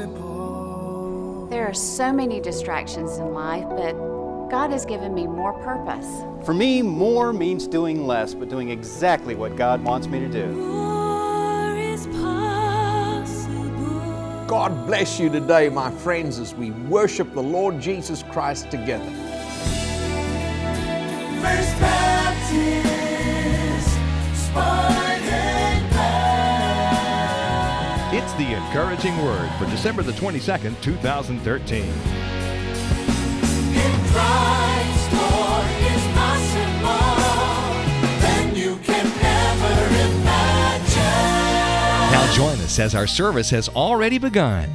impossible. There are so many distractions in life, but God has given me more purpose. For me, more means doing less, but doing exactly what God wants me to do. More is possible. God bless you today, my friends, as we worship the Lord Jesus Christ together. The encouraging word for December the 22nd, 2013. In Christ, more is possible than you can ever imagine. Now join us as our service has already begun.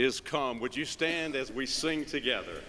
Is come. Would you stand as we sing together?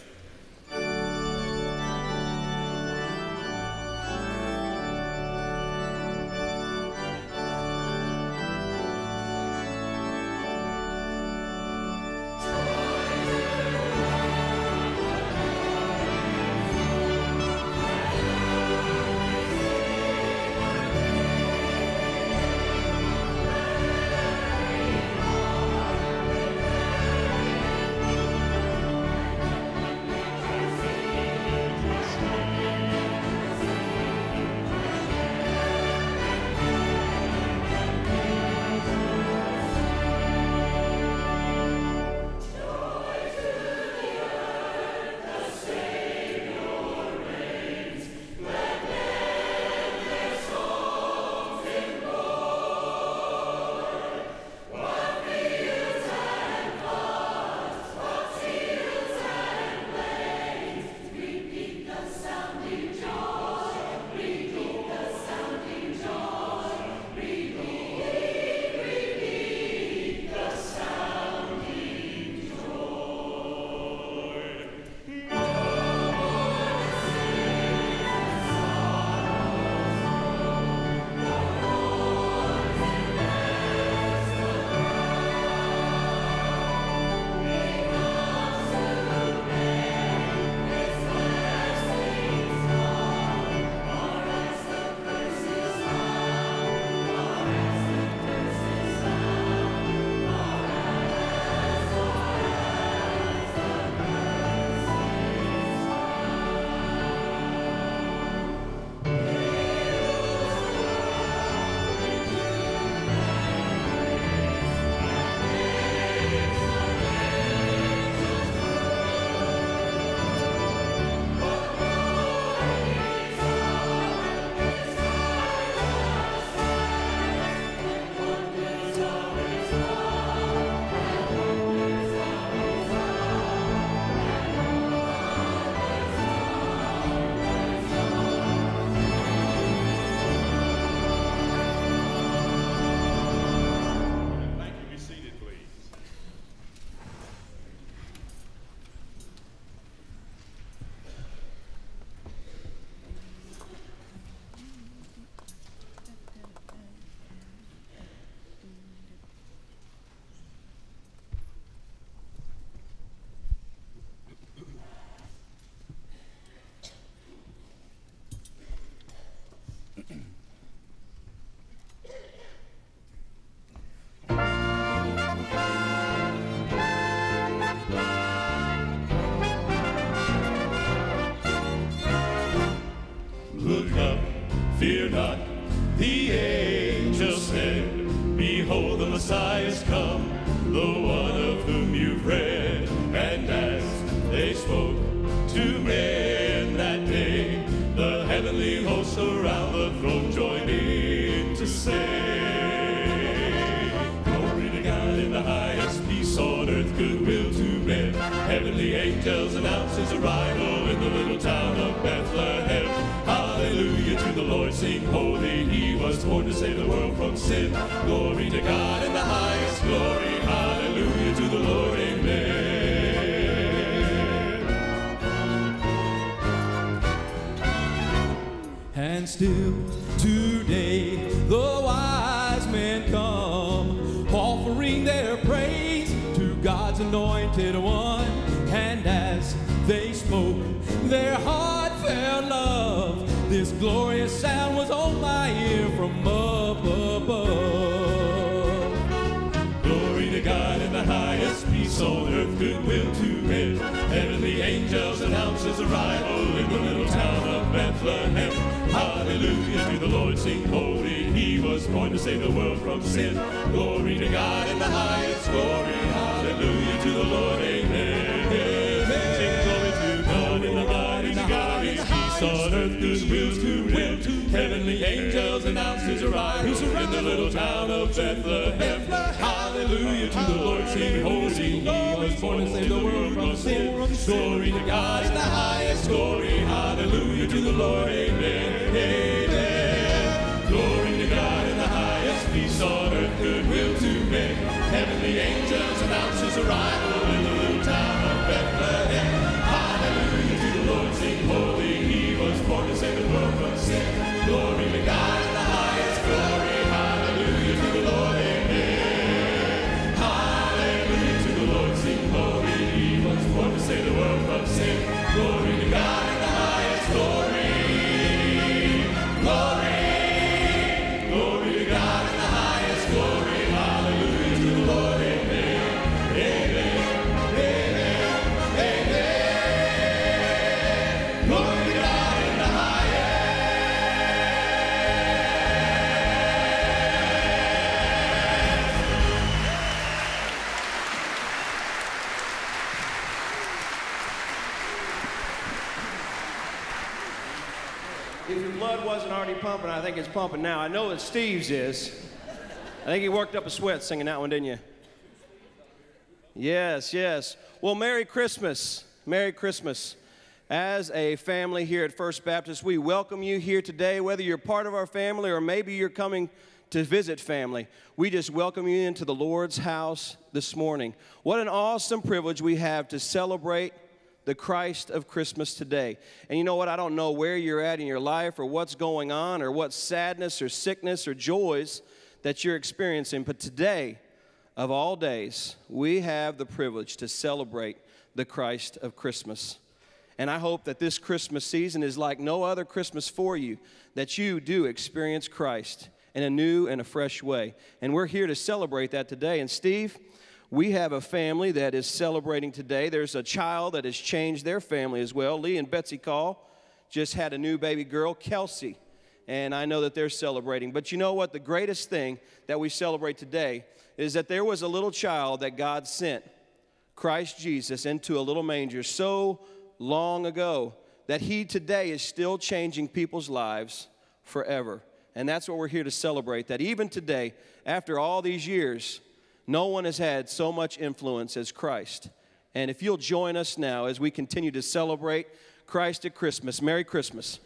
Save the world from sin. Glory to God in the highest glory. Hallelujah to the Lord, amen. Sing glory to God in the mighty God. Peace on earth, goodwill to men. Heavenly angels announce his arrival in the little town of Bethlehem. Hallelujah to the Lord, sing holy. He was born to save the world from sin. Glory to God in the highest glory. Hallelujah to the Lord, amen. Amen. Announce his I think it's pumping now. I know that Steve's is. I think you worked up a sweat singing that one, didn't you? Yes, yes. Well, Merry Christmas. Merry Christmas. As a family here at First Baptist, we welcome you here today, whether you're part of our family or maybe you're coming to visit family. We just welcome you into the Lord's house this morning. What an awesome privilege we have to celebrate the Christ of Christmas today. And you know what? I don't know where you're at in your life or what's going on or what sadness or sickness or joys that you're experiencing, but today, of all days, we have the privilege to celebrate the Christ of Christmas. And I hope that this Christmas season is like no other Christmas for you, that you do experience Christ in a new and a fresh way. And we're here to celebrate that today. And Steve, we have a family that is celebrating today. There's a child that has changed their family as well. Lee and Betsy Call just had a new baby girl, Kelsey. And I know that they're celebrating. But you know what? The greatest thing that we celebrate today is that there was a little child that God sent, Christ Jesus, into a little manger so long ago that he today is still changing people's lives forever. And that's what we're here to celebrate. That even today, after all these years, no one has had so much influence as Christ. And if you'll join us now as we continue to celebrate Christ at Christmas, Merry Christmas.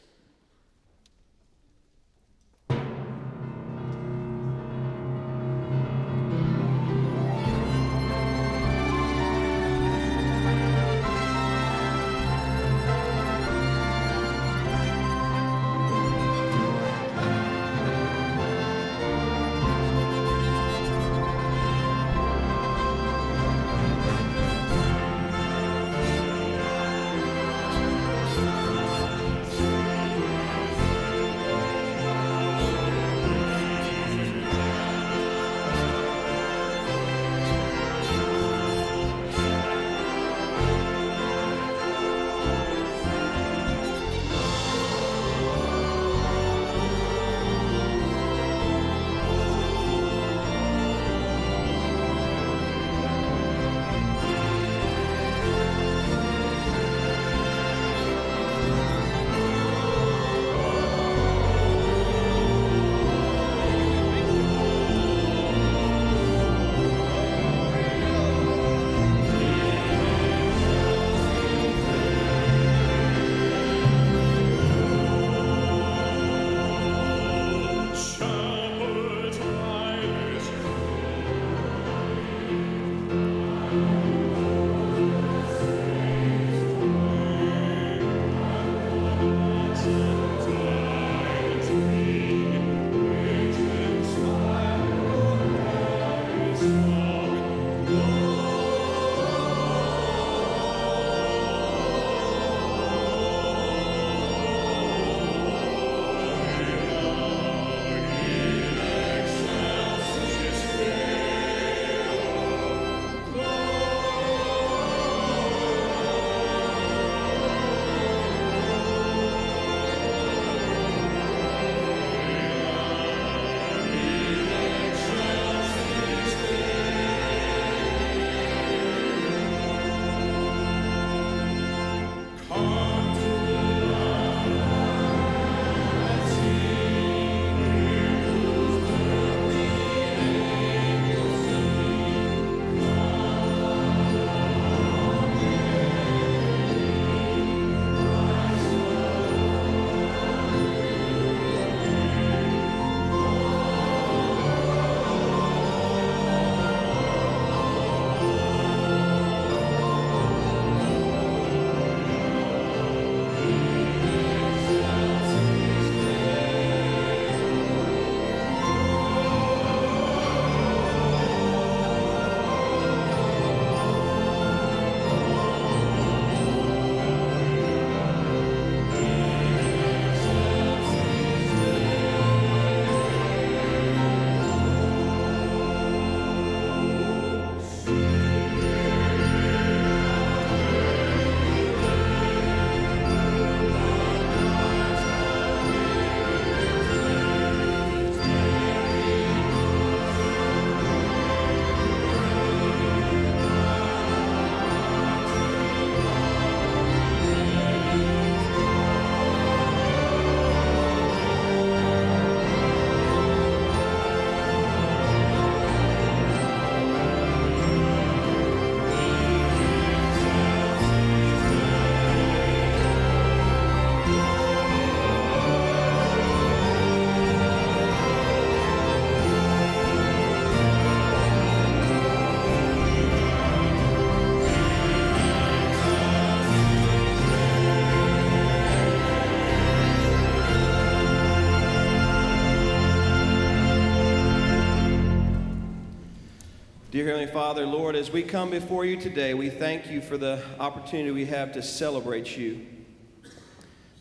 Heavenly Father, Lord, as we come before you today, we thank you for the opportunity we have to celebrate you,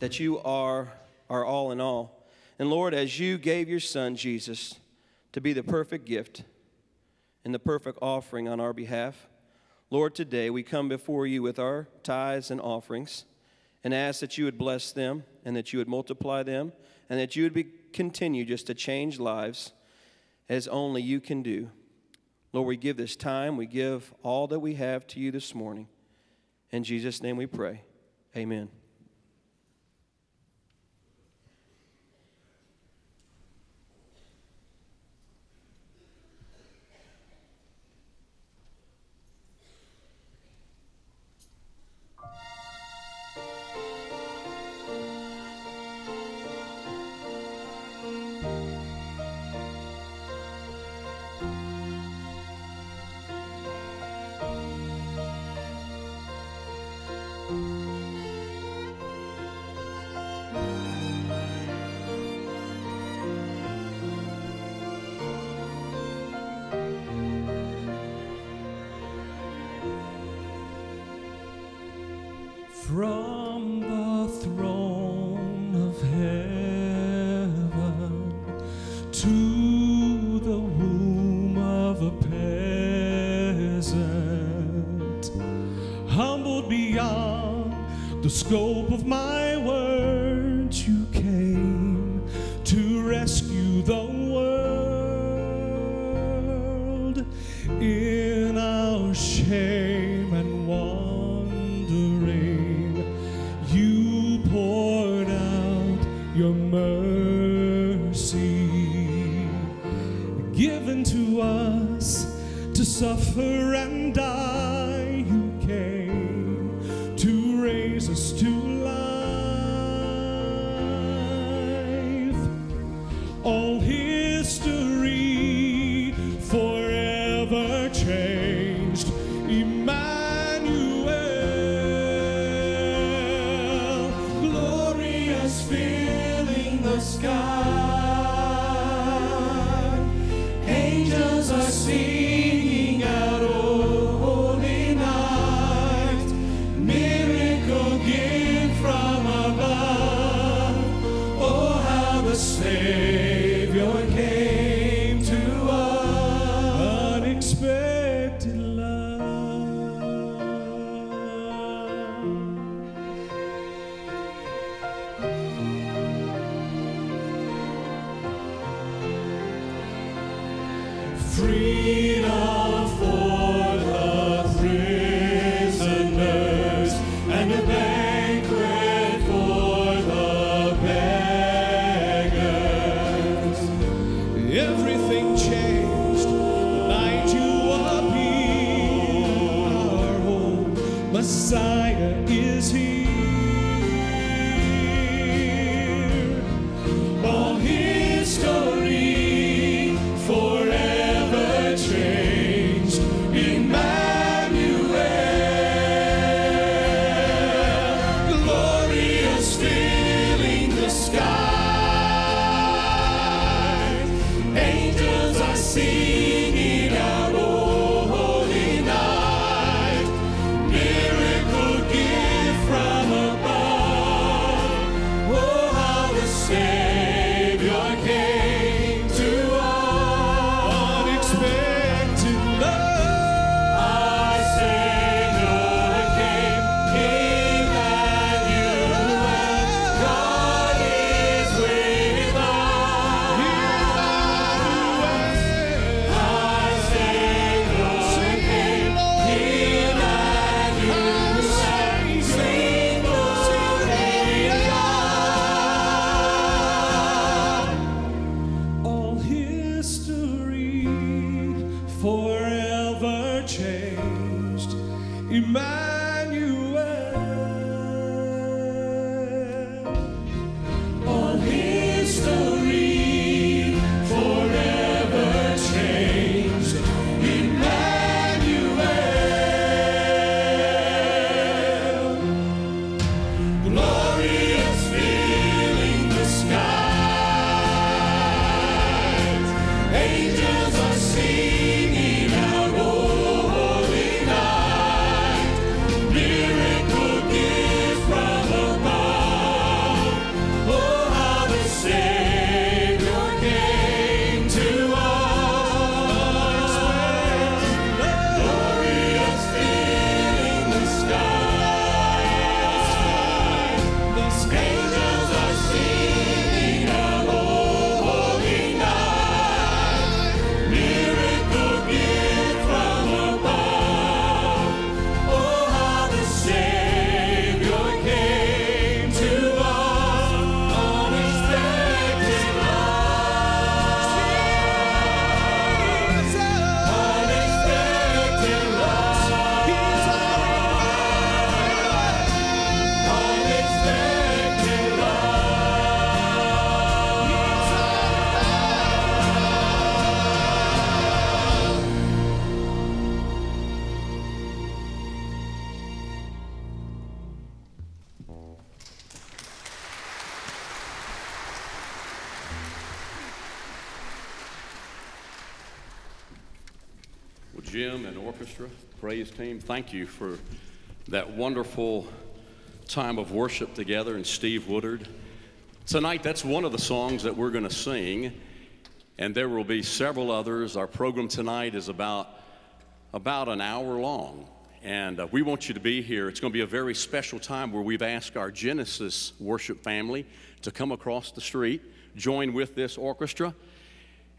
that you are our all in all. And Lord, as you gave your Son, Jesus, to be the perfect gift and the perfect offering on our behalf, Lord, today we come before you with our tithes and offerings and ask that you would bless them and that you would multiply them and that you would be, continue just to change lives as only you can do. Lord, we give this time, we give all that we have to you this morning. In Jesus' name we pray. Amen. Orchestra, praise team, thank you for that wonderful time of worship together, and Steve Woodard. Tonight, that's one of the songs that we're going to sing, and there will be several others. Our program tonight is about about an hour long, and uh, we want you to be here. It's going to be a very special time where we've asked our Genesis worship family to come across the street, join with this orchestra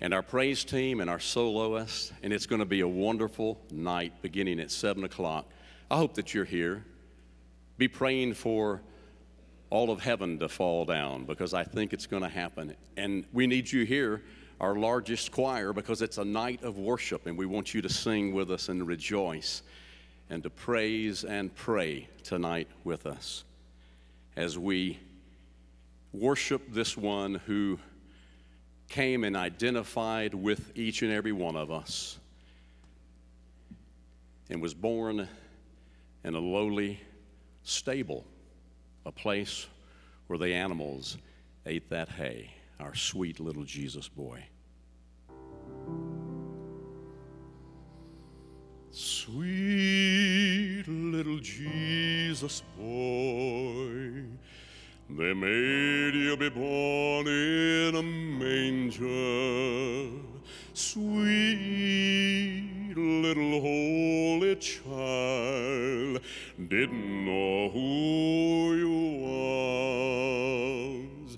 and our praise team and our soloists, and it's going to be a wonderful night beginning at 7 o'clock. I hope that you're here. Be praying for all of heaven to fall down because I think it's going to happen. And we need you here, our largest choir, because it's a night of worship, and we want you to sing with us and rejoice and to praise and pray tonight with us as we worship this one who came and identified with each and every one of us and was born in a lowly stable, a place where the animals ate that hay, our sweet little Jesus boy. Sweet little Jesus boy, they made you be born in a manger. Sweet little holy child, didn't know who you was.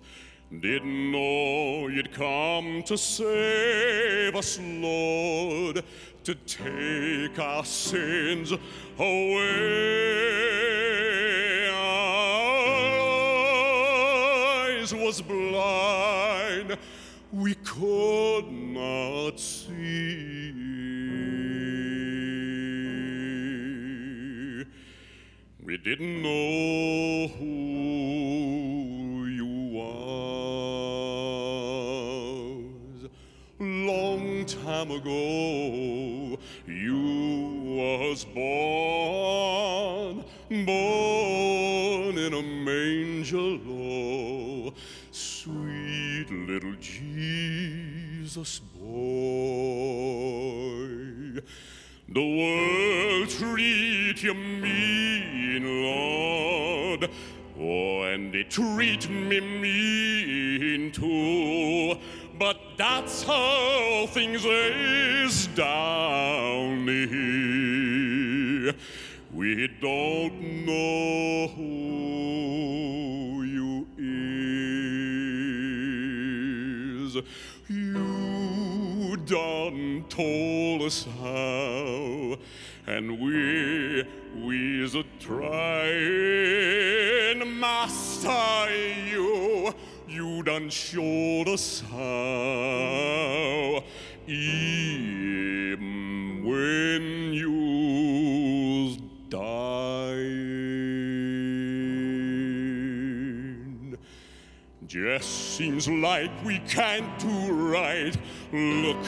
Didn't know you'd come to save us, Lord, to take our sins away. Could not see. We didn't know who you was. Long time ago, you was born, Jesus boy. The world treat you mean, Lord. Oh, and they treat me mean too. But that's how things is down here. We don't know who you is. You done told us how, and we we's a trying, Master. You you done showed us how, even when you's dying. Just seems like we can't do right. Look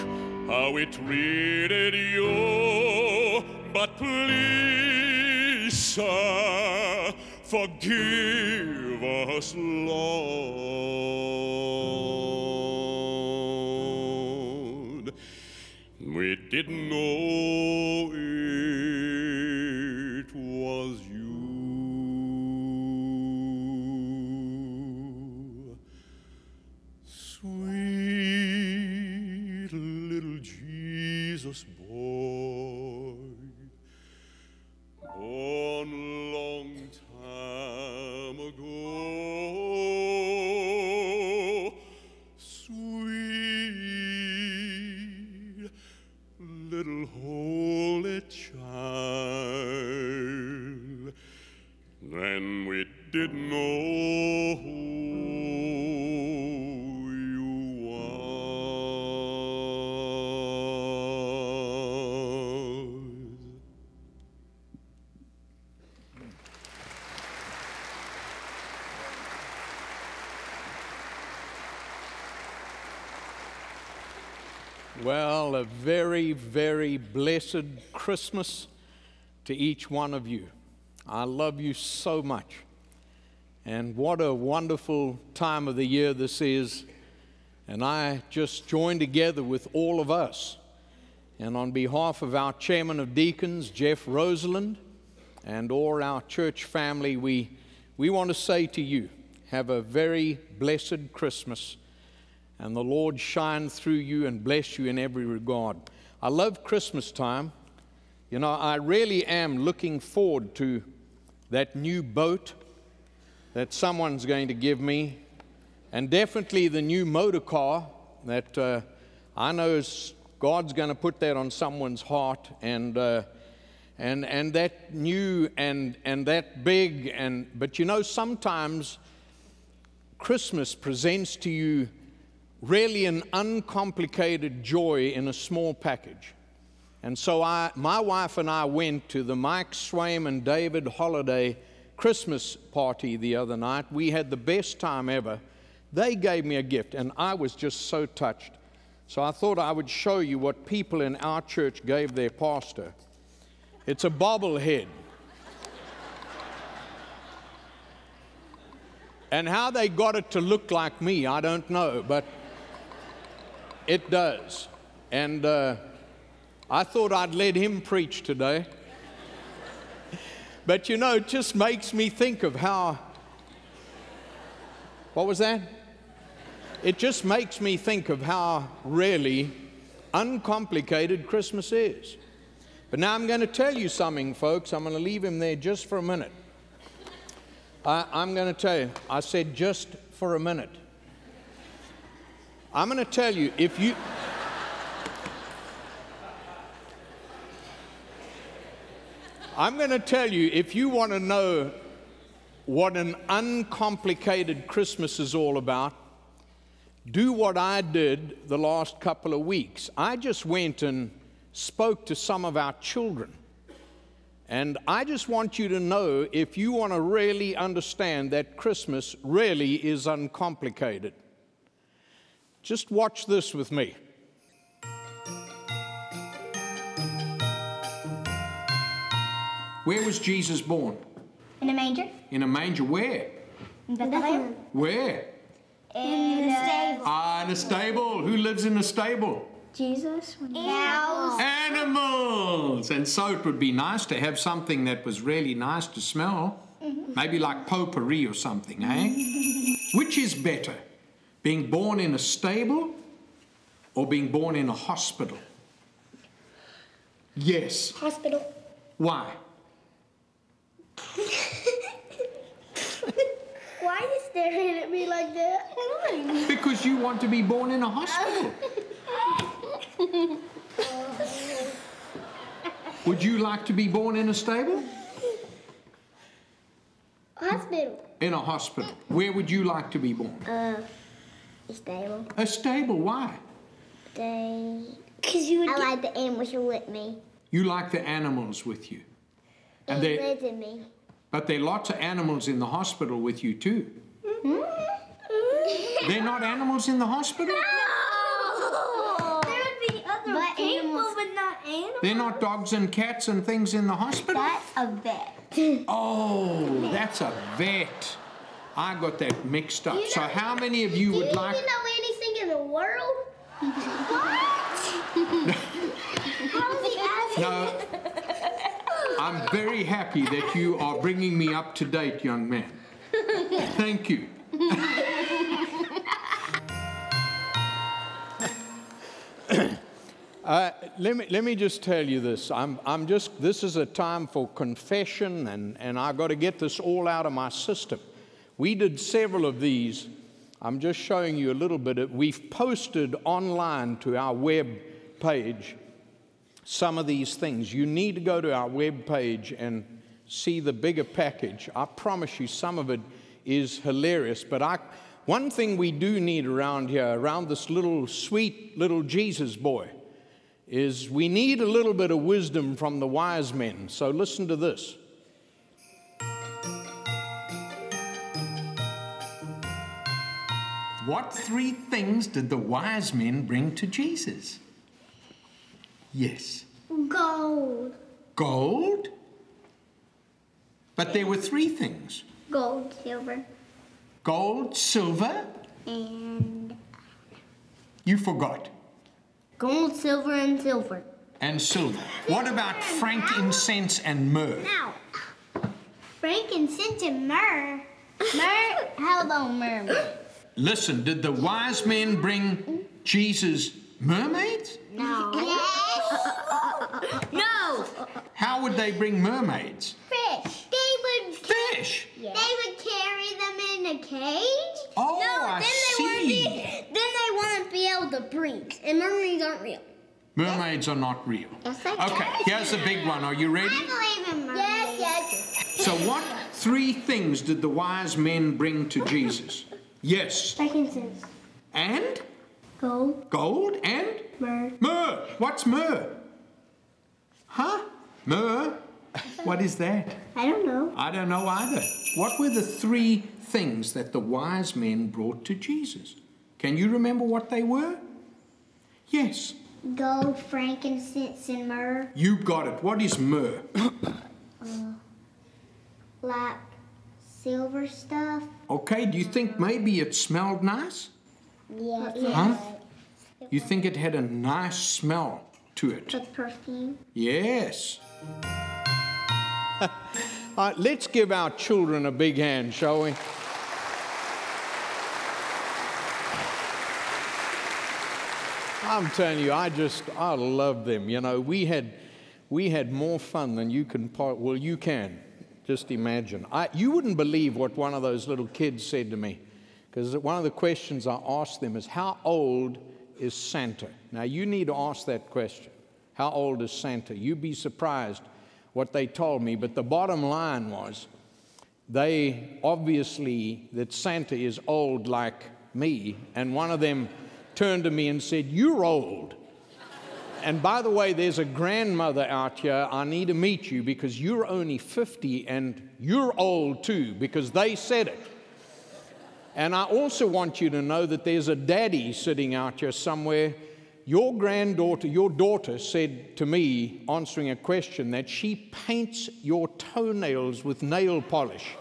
how we treated you. But please, sir, forgive us, Lord. We didn't know blessed Christmas to each one of you. I love you so much. And what a wonderful time of the year this is. And I just join together with all of us And on behalf of our chairman of deacons, Jeff Roseland, and all our church family, we, we want to say to you, have a very blessed Christmas, and the Lord shine through you and bless you in every regard. I love Christmas time. You know, I really am looking forward to that new boat that someone's going to give me, and definitely the new motor car that uh, I know is, God's going to put that on someone's heart, and uh, and and that new and and that big and but you know sometimes Christmas presents to you really an uncomplicated joy in a small package. And so I, my wife and I went to the Mike Swaim and David Holiday Christmas party the other night. We had the best time ever. They gave me a gift, and I was just so touched. So I thought I would show you what people in our church gave their pastor. It's a bobblehead. And how they got it to look like me, I don't know, but it does. And uh, I thought I'd let him preach today. but you know, it just makes me think of how. What was that? It just makes me think of how really uncomplicated Christmas is. But now I'm going to tell you something, folks. I'm going to leave him there just for a minute. I, I'm going to tell you, I said just for a minute. I'm going to tell you, if you. I'm going to tell you, if you want to know what an uncomplicated Christmas is all about, do what I did the last couple of weeks. I just went and spoke to some of our children. And I just want you to know if you want to really understand that Christmas really is uncomplicated. Just watch this with me. Where was Jesus born? In a manger. In a manger. Where? In Bethlehem. Where? In the stable. Ah, in a stable. Who lives in a stable? Jesus. Cows. Animals! And so it would be nice to have something that was really nice to smell. Maybe like potpourri or something, eh? Which is better? Being born in a stable or being born in a hospital? Yes. Hospital. Why? Why are you staring at me like that? Because you want to be born in a hospital. Would you like to be born in a stable? Hospital. In a hospital. Where would you like to be born? Uh, stable. A stable. Why? They. Cause you. I like the animals are with me. You like the animals with you. And They they, live in me. but there are lots of animals in the hospital with you too. Mm-hmm. They're not animals in the hospital? No. There would be other but people, animals. but not animals. They're not dogs and cats and things in the hospital? That's a vet. Oh, that's a vet. I got that mixed up. You So how many of you Do would you like know anything in the world? what? How is he asking? No. I'm very happy that you are bringing me up to date, young man. Thank you. Uh, let, me, let me just tell you this. I'm, I'm just, this is a time for confession, and, and I've got to get this all out of my system. We did several of these. I'm just showing you a little bit. We've posted online to our web page some of these things. You need to go to our web page and see the bigger package. I promise you, some of it is hilarious. But I, one thing we do need around here, around this little sweet little Jesus boy, is we need a little bit of wisdom from the wise men. So listen to this. What three things did the wise men bring to Jesus? Yes. Gold. Gold? But there were three things Gold, silver, gold, silver. and You forgot. gold, silver, and silver. and silver. What about frankincense and myrrh? Now, frankincense and myrrh. Myrrh, how about myrrh? Listen, did the wise men bring Jesus mermaids? No. Yes. no. How would they bring mermaids? Fish. They would. Fish? They would carry them in a cage. Oh, no, I then they wouldn't see. Be, then they wouldn't be able to breathe, and mermaids aren't real. Mermaids are not real. Yes, I Okay, here's the big one. Are you ready? I believe in mermaids. Yes, yes. So, what three things did the wise men bring to Jesus? Yes. Frankincense. And? Gold. Gold and? Myrrh. Myrrh. What's myrrh? Huh? Myrrh? What is that? I don't know. I don't know either. What were the three things that the wise men brought to Jesus? Can you remember what they were? Yes, Gold, frankincense, and myrrh. you got it. What is myrrh? uh, Like silver stuff. Okay, do you think maybe it smelled nice? Yeah. Huh? You think it had a nice smell to it? With perfume. Yes. All right, let's give our children a big hand, shall we? I'm telling you, I just, I love them. You know, we had, we had more fun than you can, po- well, you can. Just imagine. I, you wouldn't believe what one of those little kids said to me. Because one of the questions I asked them is, How old is Santa? Now, you need to ask that question. How old is Santa? You'd be surprised what they told me. But the bottom line was, they obviously, that Santa is old like me. And one of them turned to me and said, You're old. And by the way, there's a grandmother out here. I need to meet you because you're only 50 and you're old too because they said it. And I also want you to know that there's a daddy sitting out here somewhere. Your granddaughter, your daughter said to me, answering a question, that she paints your toenails with nail polish.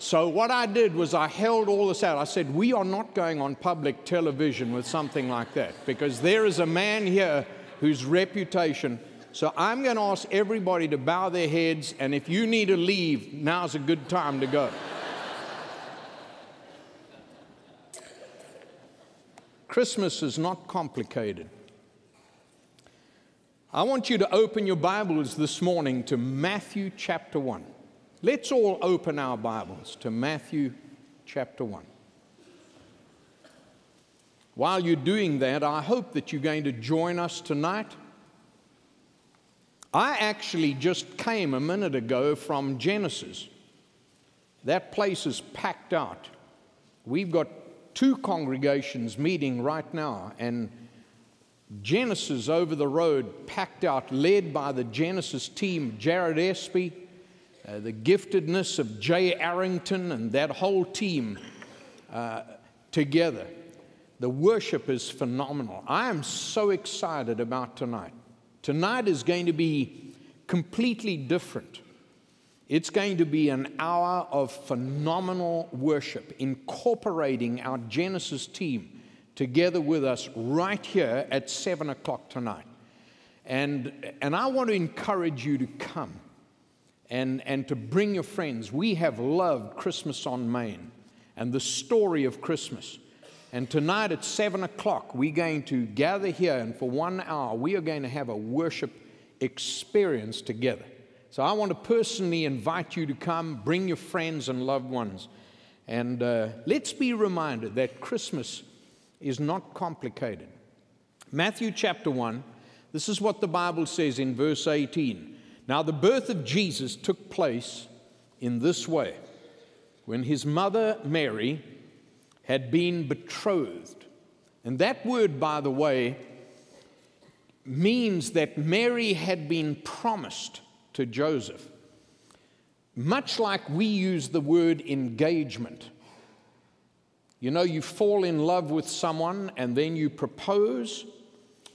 So, what I did was I held all this out. I said, We are not going on public television with something like that because there is a man here whose reputation. So, I'm going to ask everybody to bow their heads, and if you need to leave, now's a good time to go. Christmas is not complicated. I want you to open your Bibles this morning to Matthew chapter 1. Let's all open our Bibles to Matthew chapter 1. While you're doing that, I hope that you're going to join us tonight. I actually just came a minute ago from Genesis. That place is packed out. We've got two congregations meeting right now, and Genesis over the road, packed out, led by the Genesis team, Jared Espy, uh, the giftedness of Jay Arrington, and that whole team uh, together. The worship is phenomenal. I am so excited about tonight. Tonight is going to be completely different. It's going to be an hour of phenomenal worship, incorporating our Genesis team together with us right here at 7 o'clock tonight. And, and I want to encourage you to come and, and to bring your friends. We have loved Christmas on Main and the story of Christmas. And tonight at 7 o'clock, we're going to gather here, and for one hour, we are going to have a worship experience together. So I want to personally invite you to come, bring your friends and loved ones. And uh, let's be reminded that Christmas is not complicated. Matthew chapter 1, this is what the Bible says in verse 18. Now, the birth of Jesus took place in this way when his mother Mary had been betrothed. And that word, by the way, means that Mary had been promised to Joseph. Much like we use the word engagement. You know, you fall in love with someone and then you propose,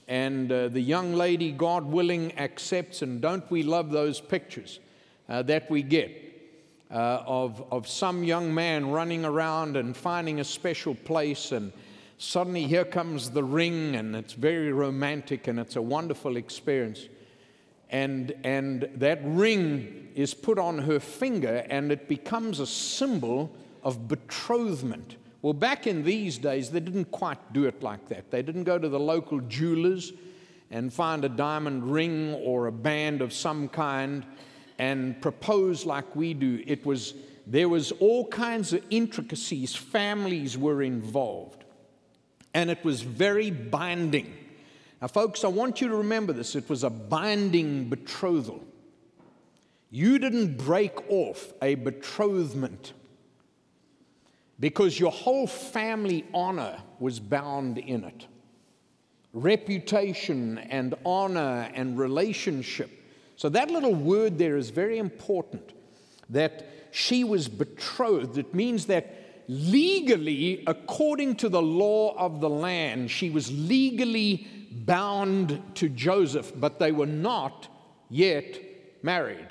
and uh, the young lady, God willing, accepts. And don't we love those pictures uh, that we get uh, of, of some young man running around and finding a special place, and suddenly here comes the ring, and it's very romantic and it's a wonderful experience. And, and that ring is put on her finger, and it becomes a symbol of betrothment. Well, back in these days, they didn't quite do it like that. They didn't go to the local jewelers and find a diamond ring or a band of some kind and propose like we do. It was, there was all kinds of intricacies. Families were involved. And it was very binding. Now, folks, I want you to remember this. It was a binding betrothal. You didn't break off a betrothment because your whole family honor was bound in it. Reputation and honor and relationship. So, that little word there is very important that she was betrothed. It means that legally, according to the law of the land, she was legally bound to Joseph, but they were not yet married.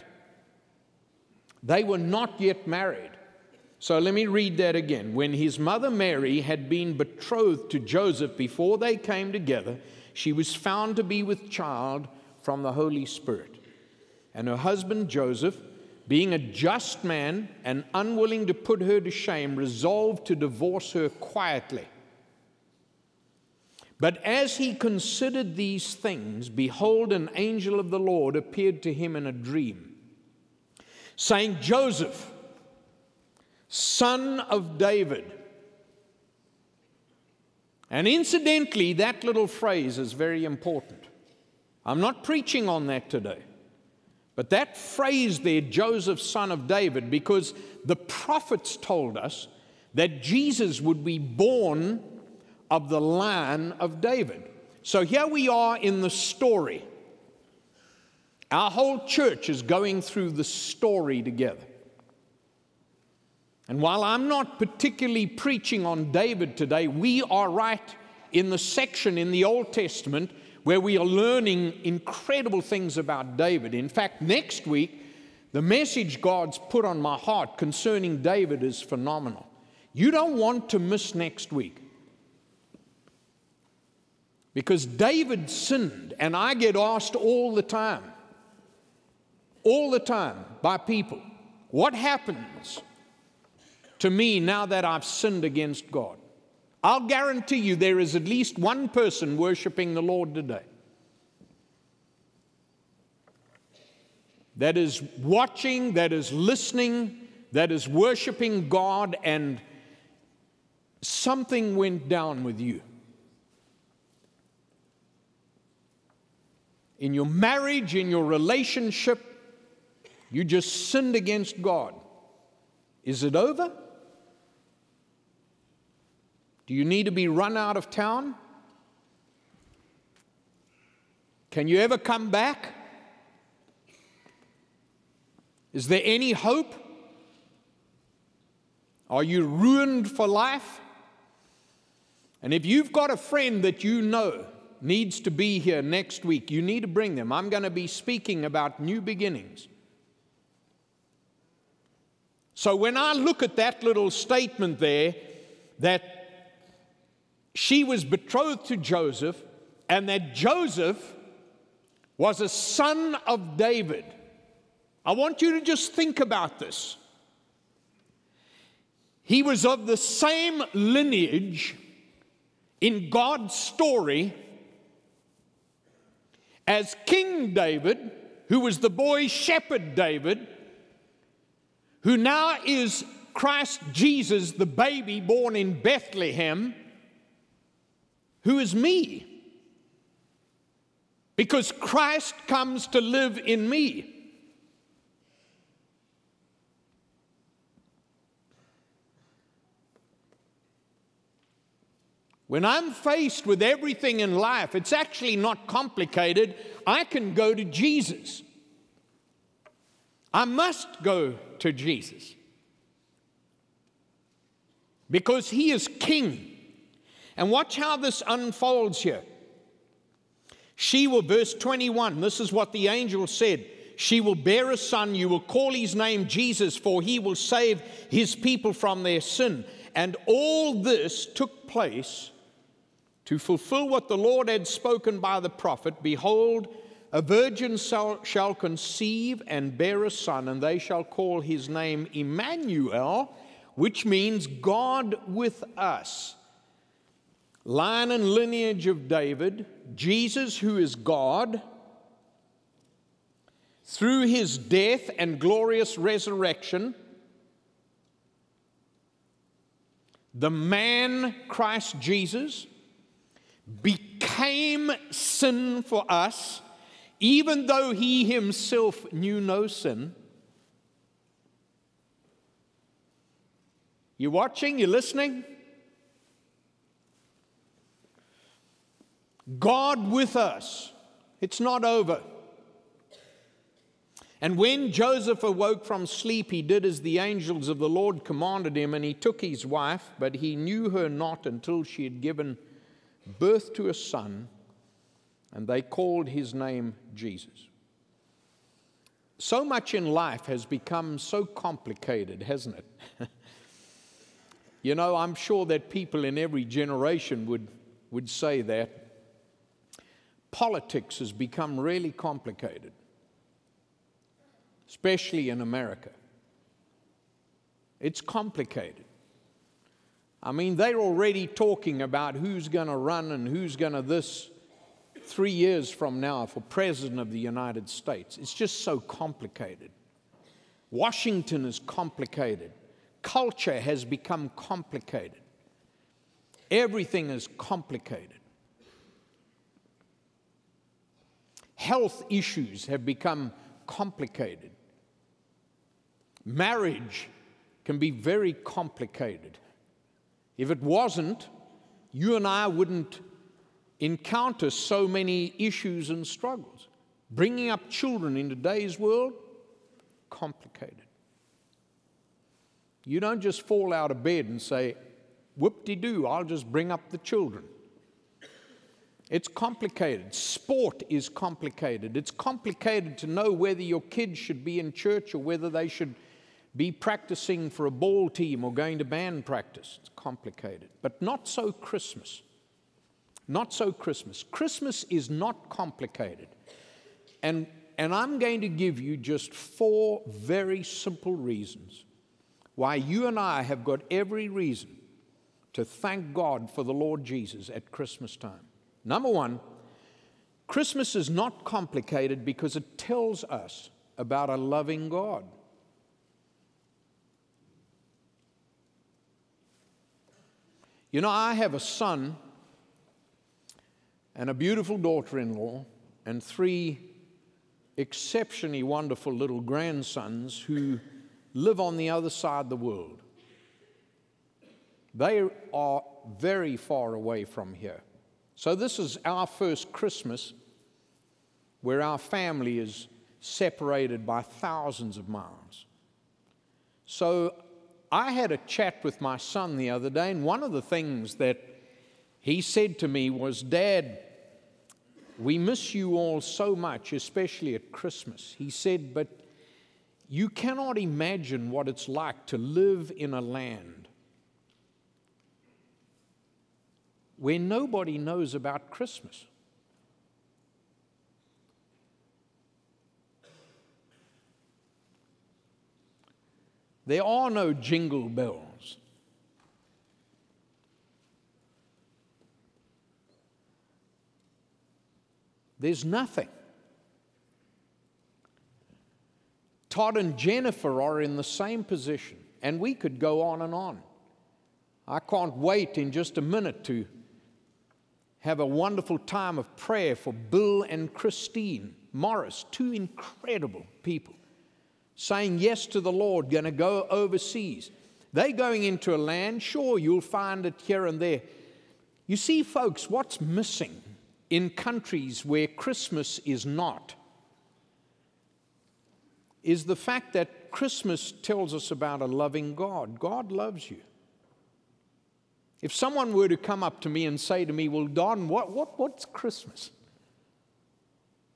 They were not yet married. So let me read that again. When his mother Mary had been betrothed to Joseph before they came together, she was found to be with child from the Holy Spirit. And her husband Joseph, being a just man and unwilling to put her to shame, resolved to divorce her quietly. But as he considered these things, behold, an angel of the Lord appeared to him in a dream, saying, Joseph, son of David. And incidentally, that little phrase is very important. I'm not preaching on that today. But that phrase there, Joseph, son of David, because the prophets told us that Jesus would be born of the line of David. So here we are in the story. Our whole church is going through the story together. And while I'm not particularly preaching on David today, we are right in the section in the Old Testament where we are learning incredible things about David. In fact, next week, the message God's put on my heart concerning David is phenomenal. You don't want to miss next week. Because David sinned, and I get asked all the time, all the time by people, what happens to me now that I've sinned against God. I'll guarantee you there is at least one person worshiping the Lord today that is watching, that is listening, that is worshiping God, and something went down with you. In your marriage, in your relationship, you just sinned against God. Is it over? Do you need to be run out of town? Can you ever come back? Is there any hope? Are you ruined for life? And if you've got a friend that you know needs to be here next week, you need to bring them. I'm going to be speaking about new beginnings. So when I look at that little statement there, that she was betrothed to Joseph, and that Joseph was a son of David. I want you to just think about this. He was of the same lineage in God's story as King David, who was the boy shepherd David, who now is Christ Jesus, the baby born in Bethlehem who is me. Because Christ comes to live in me. When I'm faced with everything in life, it's actually not complicated. I can go to Jesus. I must go to Jesus because he is king. And watch how this unfolds here. She will, verse 21, this is what the angel said. She will bear a son, you will call his name Jesus, for he will save his people from their sin. And all this took place to fulfill what the Lord had spoken by the prophet Behold, a virgin shall, conceive and bear a son, and they shall call his name Emmanuel, which means God with us. Line and lineage of David, Jesus, who is God, through his death and glorious resurrection, the man Christ Jesus became sin for us, even though he himself knew no sin. You watching? You listening? God with us. It's not over. And when Joseph awoke from sleep, he did as the angels of the Lord commanded him, and he took his wife, but he knew her not until she had given birth to a son, and they called his name Jesus. So much in life has become so complicated, hasn't it? you know, I'm sure that people in every generation would, would say that. Politics has become really complicated, especially in America. It's complicated. I mean, they're already talking about who's going to run and who's going to this three years from now for President of the United States. It's just so complicated. Washington is complicated. Culture has become complicated. Everything is complicated. Health issues have become complicated. Marriage can be very complicated. If it wasn't, you and I wouldn't encounter so many issues and struggles. Bringing up children in today's world, complicated. You don't just fall out of bed and say, whoop de doo, I'll just bring up the children. It's complicated. Sport is complicated. It's complicated to know whether your kids should be in church or whether they should be practicing for a ball team or going to band practice. It's complicated. But not so Christmas. Not so Christmas. Christmas is not complicated. And, and I'm going to give you just four very simple reasons why you and I have got every reason to thank God for the Lord Jesus at Christmas time. Number one, Christmas is not complicated because it tells us about a loving God. You know, I have a son and a beautiful daughter in law and three exceptionally wonderful little grandsons who live on the other side of the world. They are very far away from here. So, this is our first Christmas where our family is separated by thousands of miles. So, I had a chat with my son the other day, and one of the things that he said to me was, Dad, we miss you all so much, especially at Christmas. He said, but you cannot imagine what it's like to live in a land where nobody knows about Christmas. There are no jingle bells. There's nothing. Todd and Jennifer are in the same position, and we could go on and on. I can't wait in just a minute to have a wonderful time of prayer for Bill and Christine Morris, two incredible people saying yes to the Lord, going to go overseas. They're going into a land, sure, you'll find it here and there. You see, folks, what's missing in countries where Christmas is not is the fact that Christmas tells us about a loving God. God loves you. If someone were to come up to me and say to me, Well, Don, what, what, what's Christmas?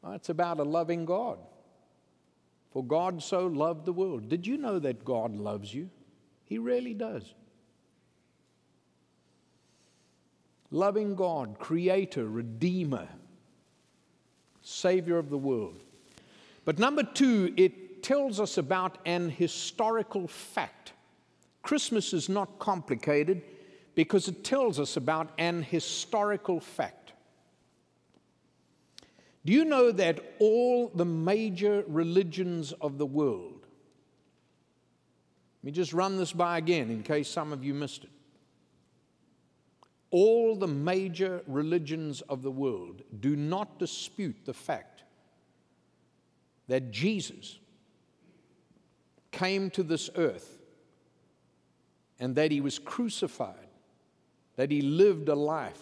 Well, it's about a loving God. For God so loved the world. Did you know that God loves you? He really does. Loving God, Creator, Redeemer, Savior of the world. But number two, it tells us about an historical fact. Christmas is not complicated because it tells us about an historical fact. Do you know that all the major religions of the world, let me just run this by again in case some of you missed it. All the major religions of the world do not dispute the fact that Jesus came to this earth and that he was crucified, that he lived a life.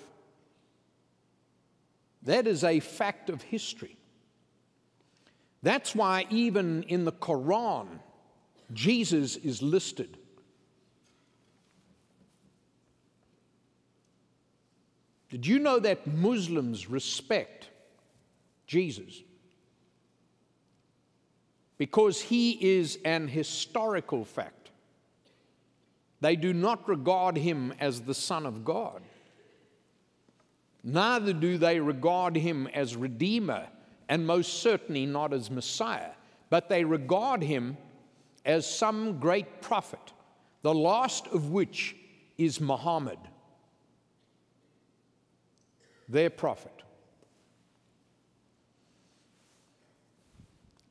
That is a fact of history. That's why, even in the Quran, Jesus is listed. Did you know that Muslims respect Jesus? Because he is an historical fact. They do not regard him as the Son of God. Neither do they regard him as Redeemer, and most certainly not as Messiah, but they regard him as some great prophet, the last of which is Muhammad, their prophet.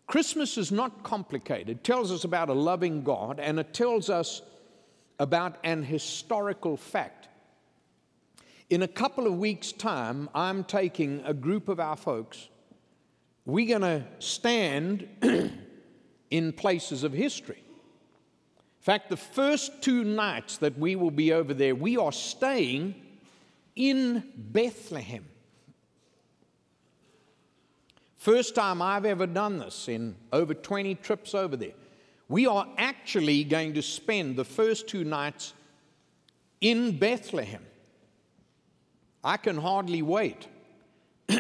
Christmas is not complicated. It tells us about a loving God and it tells us about an historical fact. In a couple of weeks' time, I'm taking a group of our folks. We're going to stand in places of history. In fact, the first two nights that we will be over there, we are staying in Bethlehem. First time I've ever done this in over 20 trips over there. We are actually going to spend the first two nights in Bethlehem. I can hardly wait.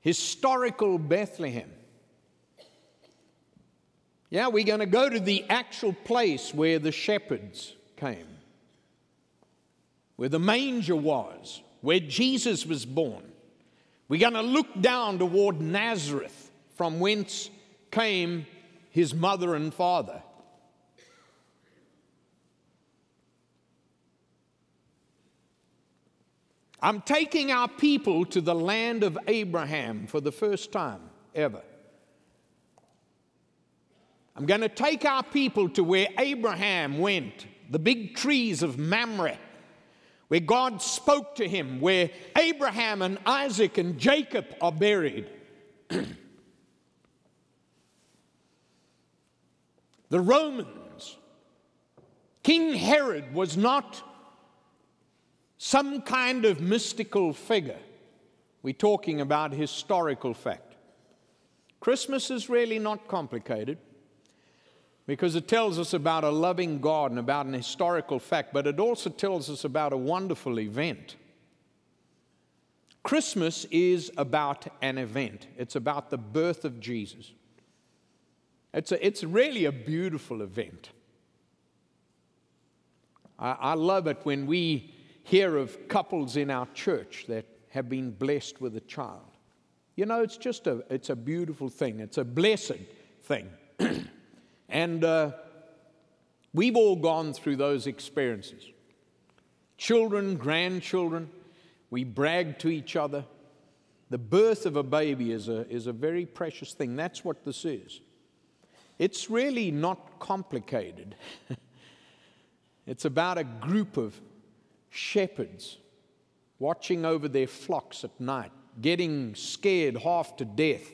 Historical Bethlehem. Yeah, we're going to go to the actual place where the shepherds came, where the manger was, where Jesus was born. We're going to look down toward Nazareth, from whence came his mother and father. I'm taking our people to the land of Abraham for the first time ever. I'm going to take our people to where Abraham went, the big trees of Mamre, where God spoke to him, where Abraham and Isaac and Jacob are buried. the Romans, King Herod was not some kind of mystical figure. We're talking about historical fact. Christmas is really not complicated because it tells us about a loving God and about an historical fact, but it also tells us about a wonderful event. Christmas is about an event, it's about the birth of Jesus. It's, a, it's really a beautiful event. I, I love it when we hear of couples in our church that have been blessed with a child. You know, it's just a, it's a beautiful thing. It's a blessed thing. and uh, we've all gone through those experiences. Children, grandchildren, we brag to each other. The birth of a baby is a, is a very precious thing. That's what this is. It's really not complicated. it's about a group of shepherds watching over their flocks at night, getting scared half to death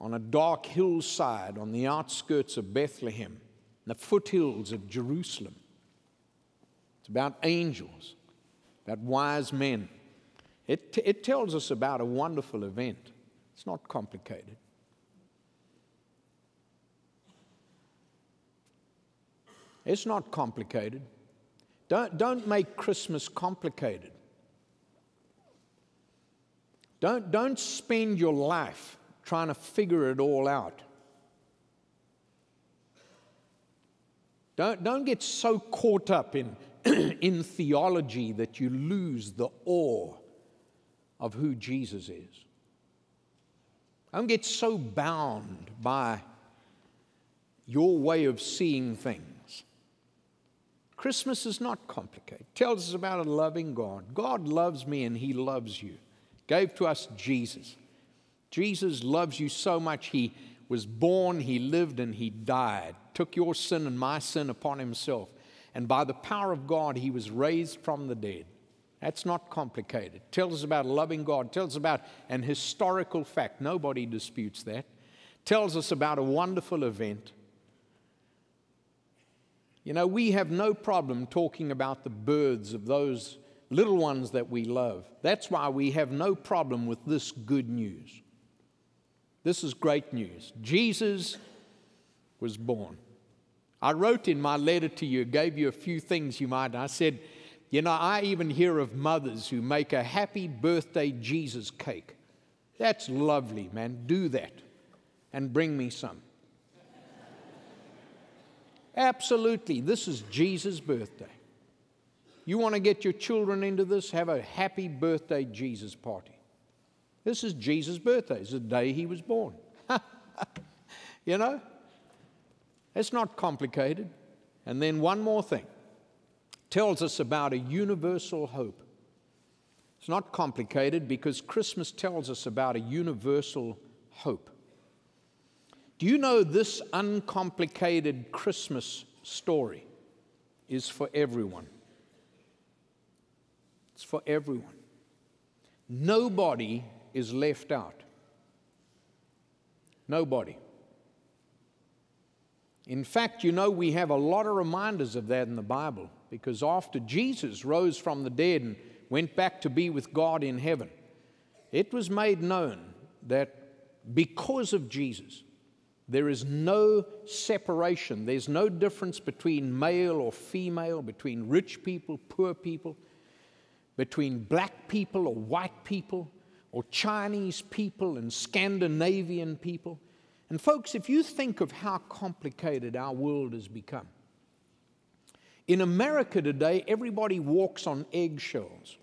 on a dark hillside on the outskirts of Bethlehem, the foothills of Jerusalem. It's about angels, about wise men. It, it tells us about a wonderful event. It's not complicated. It's not complicated. Don't, don't make Christmas complicated. Don't, don't spend your life trying to figure it all out. Don't, don't get so caught up in, in theology that you lose the awe of who Jesus is. Don't get so bound by your way of seeing things. Christmas is not complicated. It tells us about a loving God. God loves me and He loves you. Gave to us Jesus. Jesus loves you so much, He was born, He lived, and He died. Took your sin and my sin upon Himself. And by the power of God, He was raised from the dead. That's not complicated. It tells us about a loving God, it tells us about an historical fact. Nobody disputes that. It tells us about a wonderful event. You know, we have no problem talking about the births of those little ones that we love. That's why we have no problem with this good news. This is great news. Jesus was born. I wrote in my letter to you, gave you a few things you might. I said, you know, I even hear of mothers who make a happy birthday Jesus cake. That's lovely, man. Do that and bring me some. Absolutely. This is Jesus' birthday. You want to get your children into this? Have a happy birthday Jesus party. This is Jesus' birthday. It's the day he was born. you know? It's not complicated. And then one more thing tells us about a universal hope. It's not complicated because Christmas tells us about a universal hope. Do you know this uncomplicated Christmas story is for everyone? It's for everyone. Nobody is left out. Nobody. In fact, you know, we have a lot of reminders of that in the Bible because after Jesus rose from the dead and went back to be with God in heaven, it was made known that because of Jesus, there is no separation. There's no difference between male or female, between rich people, poor people, between black people or white people, or Chinese people and Scandinavian people. And, folks, if you think of how complicated our world has become, in America today, everybody walks on eggshells.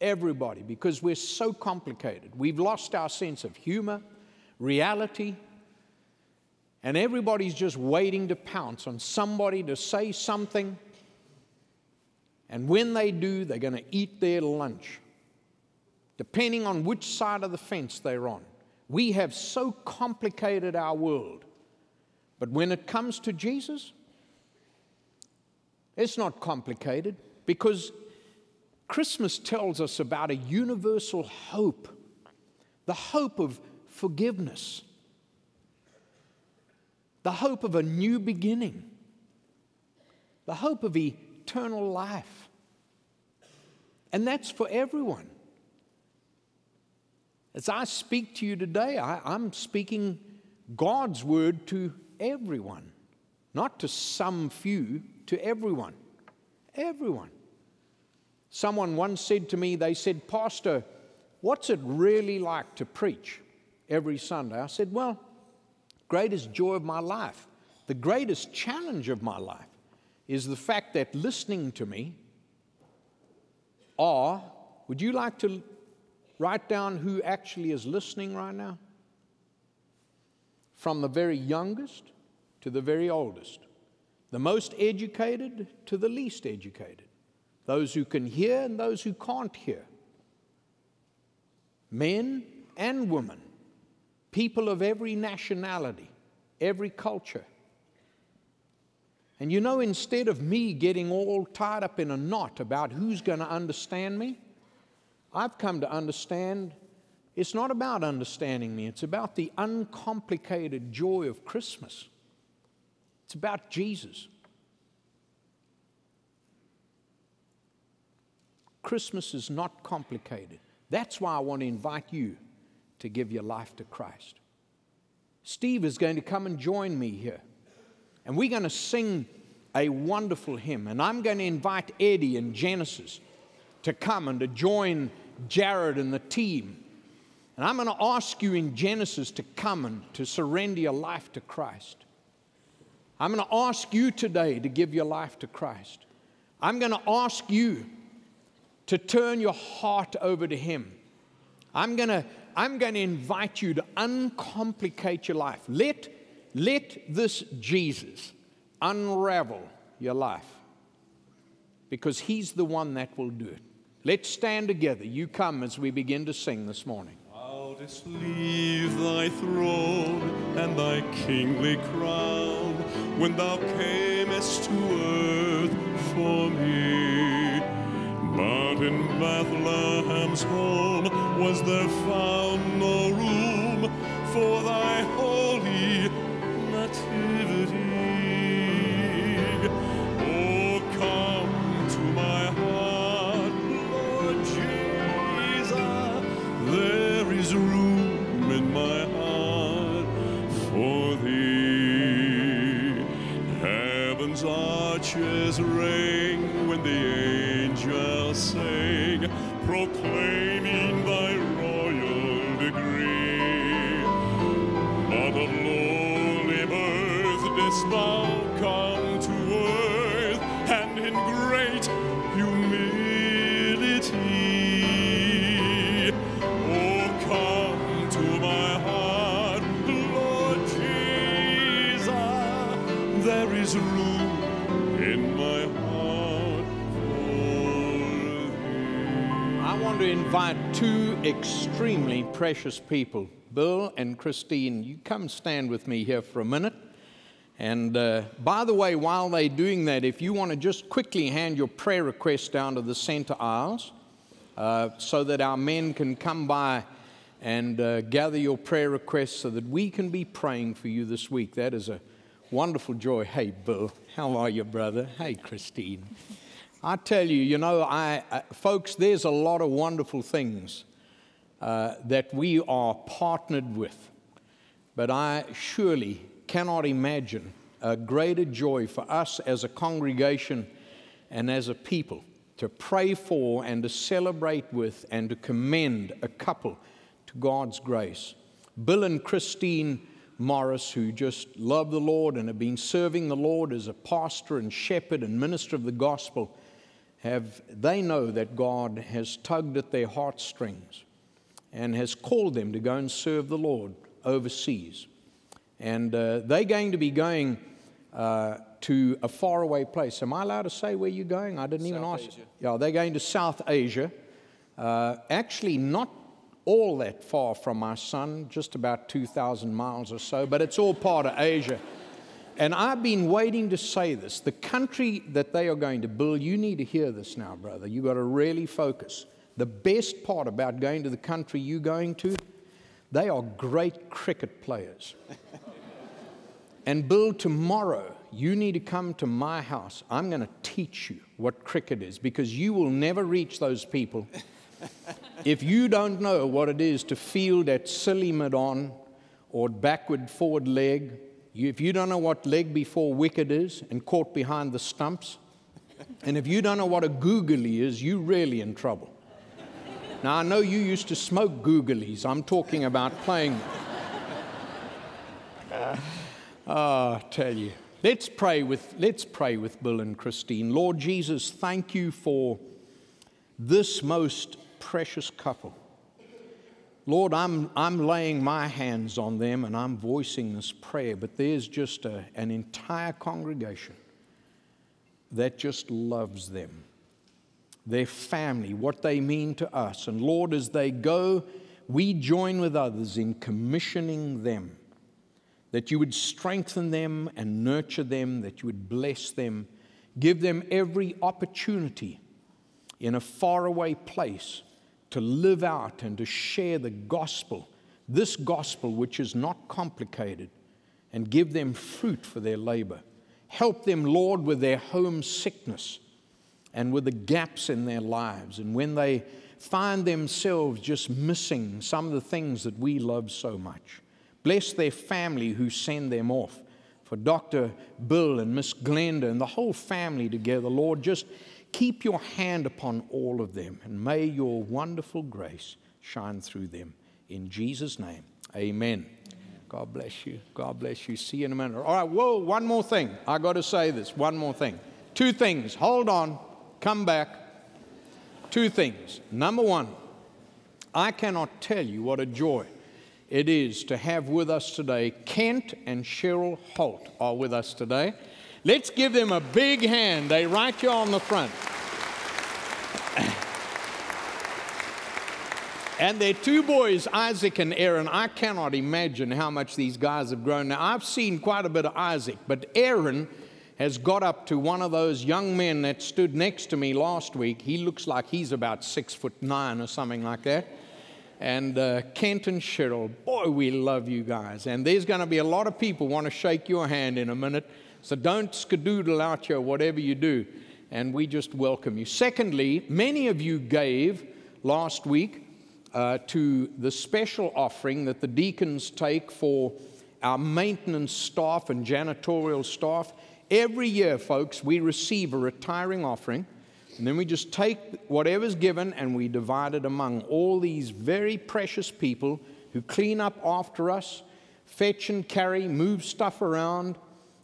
Everybody, because we're so complicated. We've lost our sense of humor, reality, and everybody's just waiting to pounce on somebody to say something. And when they do, they're going to eat their lunch depending on which side of the fence they're on. We have so complicated our world. But when it comes to Jesus, it's not complicated because Christmas tells us about a universal hope the hope of forgiveness, the hope of a new beginning, the hope of eternal life. And that's for everyone. As I speak to you today, I, am speaking God's word to everyone, not to some few, to everyone. Everyone. Someone once said to me, they said, Pastor, what's it really like to preach every Sunday? I said, Well, greatest joy of my life, the greatest challenge of my life is the fact that listening to me are, would you like to Write down who actually is listening right now. From the very youngest to the very oldest, the most educated to the least educated, those who can hear and those who can't hear, men and women, people of every nationality, every culture. And you know, instead of me getting all tied up in a knot about who's going to understand me, I've come to understand it's not about understanding me, it's about the uncomplicated joy of Christmas. It's about Jesus. Christmas is not complicated. That's why I want to invite you to give your life to Christ. Steve is going to come and join me here. And we're going to sing a wonderful hymn. And I'm going to invite Eddie and Genesis to come and to join Jared and the team. And I'm going to ask you in Genesis to come and to surrender your life to Christ. I'm going to ask you today to give your life to Christ. I'm going to ask you to turn your heart over to Him. I'm going to, I'm going to invite you to uncomplicate your life. Let, let this Jesus unravel your life because He's the one that will do it. Let's stand together. You come as we begin to sing this morning. I'll just leave thy throne and thy kingly crown when thou camest to earth for me. But in Bethlehem's home was there found no room for thy holy nativity. Oh, come to my heart, Lord Jesus. There is room in my heart for thee. Heaven's arches ring when the angels sing, proclaiming thou come to earth, and in great humility. Oh, come to my heart, Lord Jesus. There is room in my heart for. I want to invite two extremely precious people, Bill and Christine. You come stand with me here for a minute. And uh, by the way, while they're doing that, if you want to just quickly hand your prayer request down to the center aisles uh, so that our men can come by and uh, gather your prayer requests so that we can be praying for you this week. That is a wonderful joy. Hey, Bill, how are you, brother? Hey, Christine. I tell you, you know, I, uh, folks, there's a lot of wonderful things uh, that we are partnered with, but I surely cannot imagine a greater joy for us as a congregation and as a people to pray for and to celebrate with and to commend a couple to God's grace. Bill and Christine Morris, who just love the Lord and have been serving the Lord as a pastor and shepherd and minister of the gospel, have they know that God has tugged at their heartstrings and has called them to go and serve the Lord overseas. And uh, they're going to be going uh, to a faraway place. Am I allowed to say where you're going? I didn't even ask. Asia. Yeah, they're going to South Asia. Uh, actually, not all that far from my son, just about 2,000 miles or so, but it's all part of Asia. And I've been waiting to say this. The country that they are going to build, you need to hear this now, brother. You've got to really focus. The best part about going to the country you're going to, they are great cricket players. and Bill, tomorrow, you need to come to my house. I'm going to teach you what cricket is because you will never reach those people if you don't know what it is to field at silly mid on or backward forward leg. You, if you don't know what leg before wicket is and caught behind the stumps, and if you don't know what a googly is, you're really in trouble. Now, I know you used to smoke googlies. I'm talking about playing. Ah, I tell you. Let's pray with let's pray with Bill and Christine. Lord Jesus, thank you for this most precious couple. Lord, I'm, I'm laying my hands on them and I'm voicing this prayer, but there's just a, an entire congregation that just loves them, their family, what they mean to us. And Lord, as they go, we join with others in commissioning them that you would strengthen them and nurture them, that you would bless them, give them every opportunity in a faraway place to live out and to share the gospel, this gospel which is not complicated, and give them fruit for their labor. Help them, Lord, with their homesickness and with the gaps in their lives. And when they find themselves just missing some of the things that we love so much, bless their family who send them off. For Dr. Bill and Miss Glenda and the whole family together, Lord, just keep your hand upon all of them and may your wonderful grace shine through them. In Jesus' name, amen. God bless you. God bless you. See you in a minute. All right, whoa, one more thing. I got to say this. One more thing. Two things. Hold on. Come back. Two things. Number one, I cannot tell you what a joy it is to have with us today. Kent and Cheryl Holt are with us today. Let's give them a big hand. They right here on the front. And their two boys, Isaac and Aaron, I cannot imagine how much these guys have grown. Now, I've seen quite a bit of Isaac, but Aaron has got up to one of those young men that stood next to me last week. He looks like he's about six foot nine or something like that. And uh, Kent and Cheryl, boy, we love you guys. And there's going to be a lot of people want to shake your hand in a minute. So don't skadoodle out here, whatever you do. And we just welcome you. Secondly, many of you gave last week uh, to the special offering that the deacons take for our maintenance staff and janitorial staff. Every year, folks, we receive a retiring offering, and then we just take whatever's given and we divide it among all these very precious people who clean up after us, fetch and carry, move stuff around,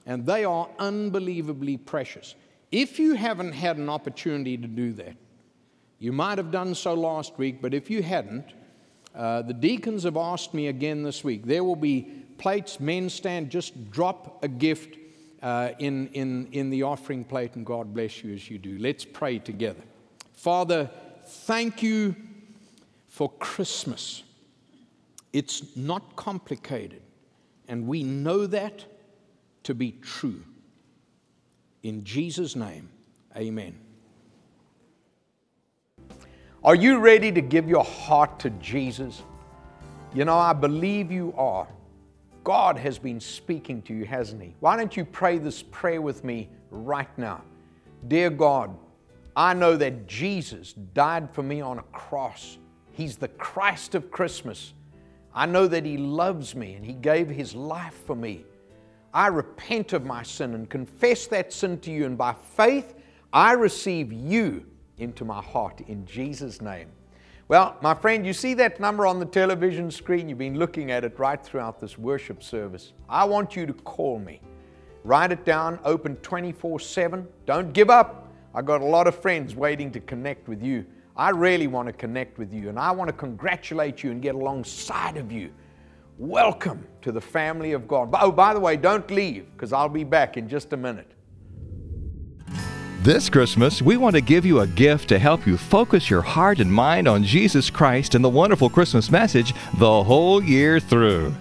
and they are unbelievably precious. If you haven't had an opportunity to do that, you might have done so last week, but if you hadn't, uh, the deacons have asked me again this week. There will be plates, men stand, just drop a gift uh, in, in, in the offering plate, and God bless you as you do. Let's pray together. Father, thank you for Christmas. It's not complicated, and we know that to be true. In Jesus' name, amen. Are you ready to give your heart to Jesus? You know, I believe you are. God has been speaking to you, hasn't He? Why don't you pray this prayer with me right now? Dear God, I know that Jesus died for me on a cross. He's the Christ of Christmas. I know that He loves me and He gave His life for me. I repent of my sin and confess that sin to you, and by faith, I receive you into my heart in Jesus' name. Well, my friend, you see that number on the television screen? You've been looking at it right throughout this worship service. I want you to call me. Write it down, open 24 7. Don't give up. I've got a lot of friends waiting to connect with you. I really want to connect with you, and I want to congratulate you and get alongside of you. Welcome to the family of God. Oh, by the way, don't leave because I'll be back in just a minute. This Christmas, we want to give you a gift to help you focus your heart and mind on Jesus Christ and the wonderful Christmas message the whole year through.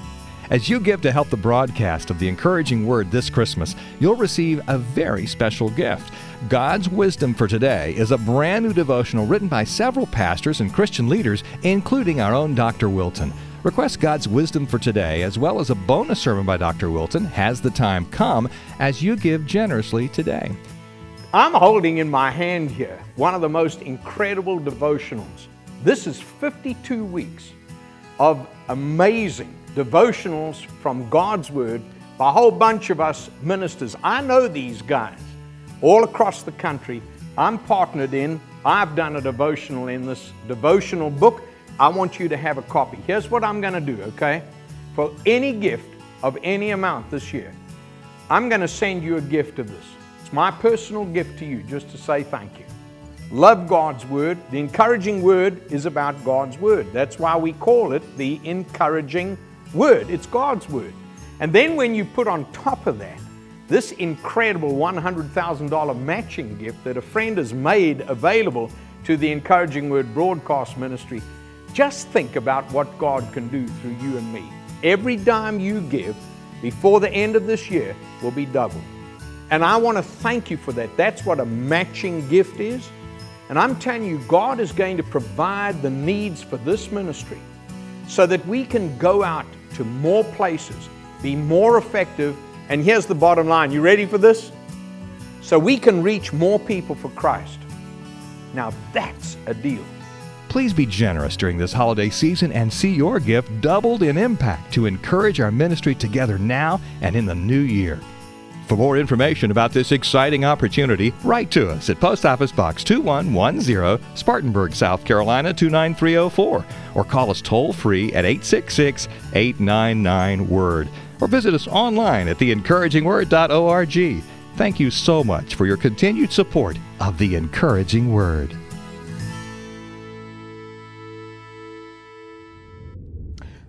As you give to help the broadcast of the encouraging word this Christmas, you'll receive a very special gift. God's Wisdom for Today is a brand new devotional written by several pastors and Christian leaders, including our own Dr. Wilton. Request God's Wisdom for Today, as well as a bonus sermon by Dr. Wilton, Has the Time Come, as you give generously today. I'm holding in my hand here one of the most incredible devotionals. This is 52 weeks of amazing devotionals from God's Word by a whole bunch of us ministers. I know these guys all across the country. I'm partnered in, I've done a devotional in this devotional book. I want you to have a copy. Here's what I'm going to do, okay? For any gift of any amount this year, I'm going to send you a gift of this my personal gift to you just to say thank you. Love God's Word. The encouraging Word is about God's Word. That's why we call it the encouraging Word. It's God's Word. And then when you put on top of that this incredible $100,000 matching gift that a friend has made available to the Encouraging Word broadcast ministry, just think about what God can do through you and me. Every dime you give before the end of this year will be doubled. And I want to thank you for that. That's what a matching gift is. And I'm telling you, God is going to provide the needs for this ministry so that we can go out to more places, be more effective. And here's the bottom line you ready for this? So we can reach more people for Christ. Now that's a deal. Please be generous during this holiday season and see your gift doubled in impact to encourage our ministry together now and in the new year. For more information about this exciting opportunity, write to us at Post Office Box 2110, Spartanburg, South Carolina 29304, or call us toll free at 866 899 Word, or visit us online at theencouragingword.org. Thank you so much for your continued support of the Encouraging Word.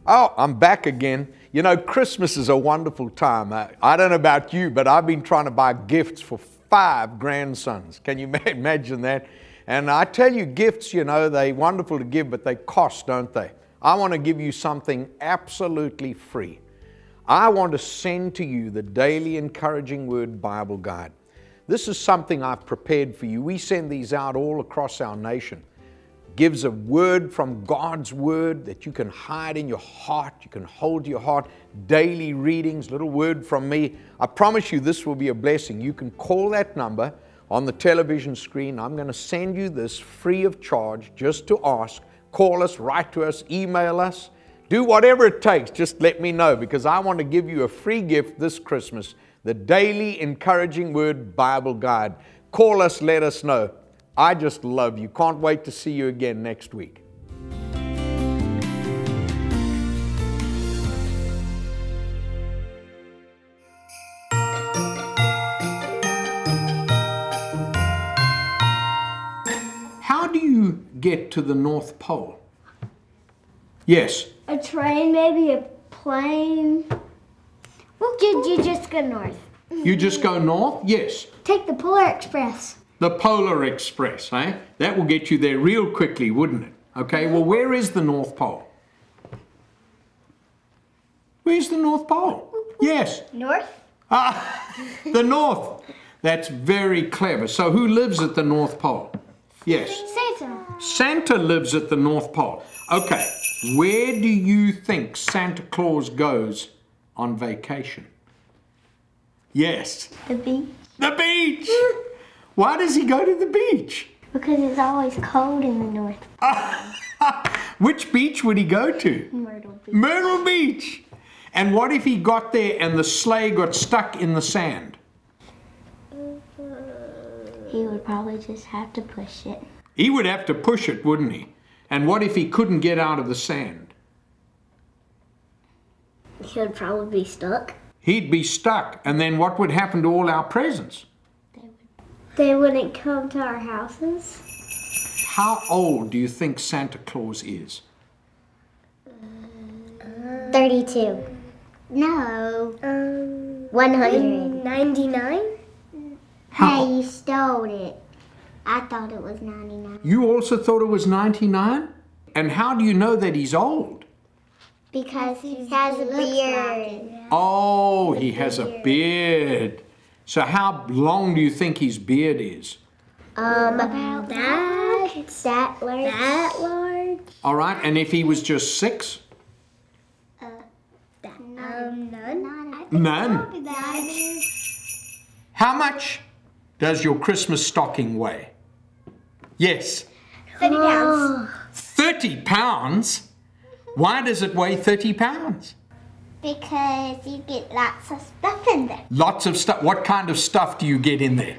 Oh, I'm back again. You know, Christmas is a wonderful time. I, I, don't know about you, but I've been trying to buy gifts for five grandsons. Can you imagine that? And I tell you, gifts, you know, they're wonderful to give, but they cost, don't they? I want to give you something absolutely free. I want to send to you the Daily Encouraging Word Bible Guide. This is something I've prepared for you. We send these out all across our nation gives a word from God's word that you can hide in your heart, you can hold your heart, daily readings, little word from me. I promise you this will be a blessing. You can call that number on the television screen. I'm going to send you this free of charge just to ask. Call us, write to us, email us. Do whatever it takes. Just let me know because I want to give you a free gift this Christmas the Daily Encouraging Word Bible Guide. Call us, let us know. I just love you. Can't wait to see you again next week. How do you get to the North Pole? Yes. A train, maybe a plane. Well, you, you just go north. You just go north? Yes. Take the Polar Express. The Polar Express, eh? That will get you there real quickly, wouldn't it? Okay, well, where is the North Pole? Where's the North Pole? Yes. North? Ah, the North. That's very clever. So, who lives at the North Pole? Yes. Santa. Santa lives at the North Pole. Okay, where do you think Santa Claus goes on vacation? Yes. The beach. The beach! Why does he go to the beach? Because it's always cold in the north. Which beach would he go to? Myrtle Beach. Myrtle Beach. And what if he got there and the sleigh got stuck in the sand? He would probably just have to push it. He would have to push it, wouldn't he? And what if he couldn't get out of the sand? He would probably be stuck. He'd be stuck. And then what would happen to all our presents? They wouldn't come to our houses. How old do you think Santa Claus is? 32. No. Um, 100. 99? How- Hey, you stole it. I thought it was 99. You also thought it was 99? And how do you know that he's old? Because he has a beard. Oh, he has a beard. So how long do you think his beard is? Um, about that. That large. That large. All right, and if he was just six? Uh, that, Um, none. None. How much does your Christmas stocking weigh? Yes. 30 pounds. 30 pounds? Why does it weigh 30 pounds? Because you get lots of stuff in there. Lots of stuff. What kind of stuff do you get in there?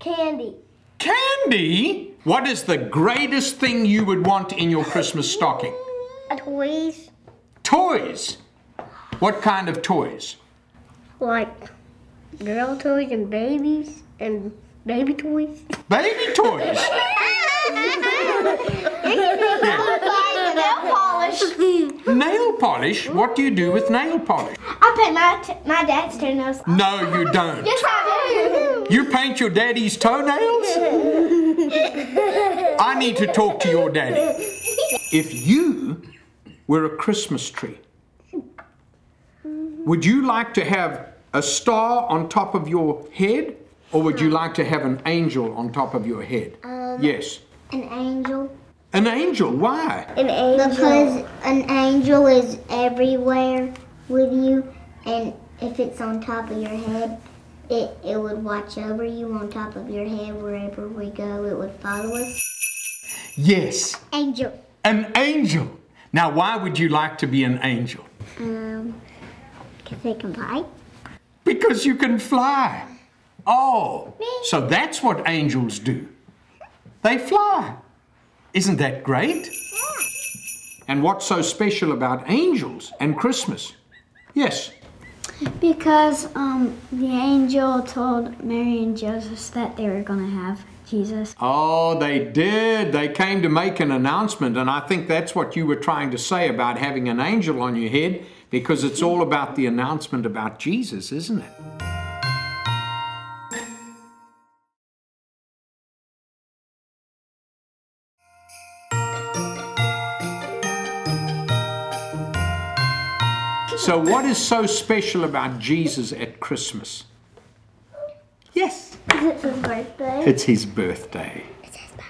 Candy. Candy? What is the greatest thing you would want in your Christmas stocking? Toys. Toys. What kind of toys? Like girl toys and babies and baby toys. Baby toys. nail polish. Nail polish? What do you do with nail polish? I paint my t- my dad's toenails. No, you don't. Yes, I do. You paint your daddy's toenails? I need to talk to your daddy. If you were a Christmas tree, would you like to have a star on top of your head or would you like to have an angel on top of your head? Um, yes. An angel. An angel? Why? An angel. Because an angel is everywhere with you, and if it's on top of your head, it, it would watch over you on top of your head wherever we go. It would follow us. Yes. Angel. An angel. Now, why would you like to be an angel? Um, because they can fly. Because you can fly. Oh, so that's what angels do. They fly. Isn't that great? And what's so special about angels and Christmas? Yes. Because um, the angel told Mary and Joseph that they were going to have Jesus. Oh, they did. They came to make an announcement, and I think that's what you were trying to say about having an angel on your head, because it's all about the announcement about Jesus, isn't it? So, what is so special about Jesus at Christmas? Yes. Is it birthday? It's his birthday. It's his birthday.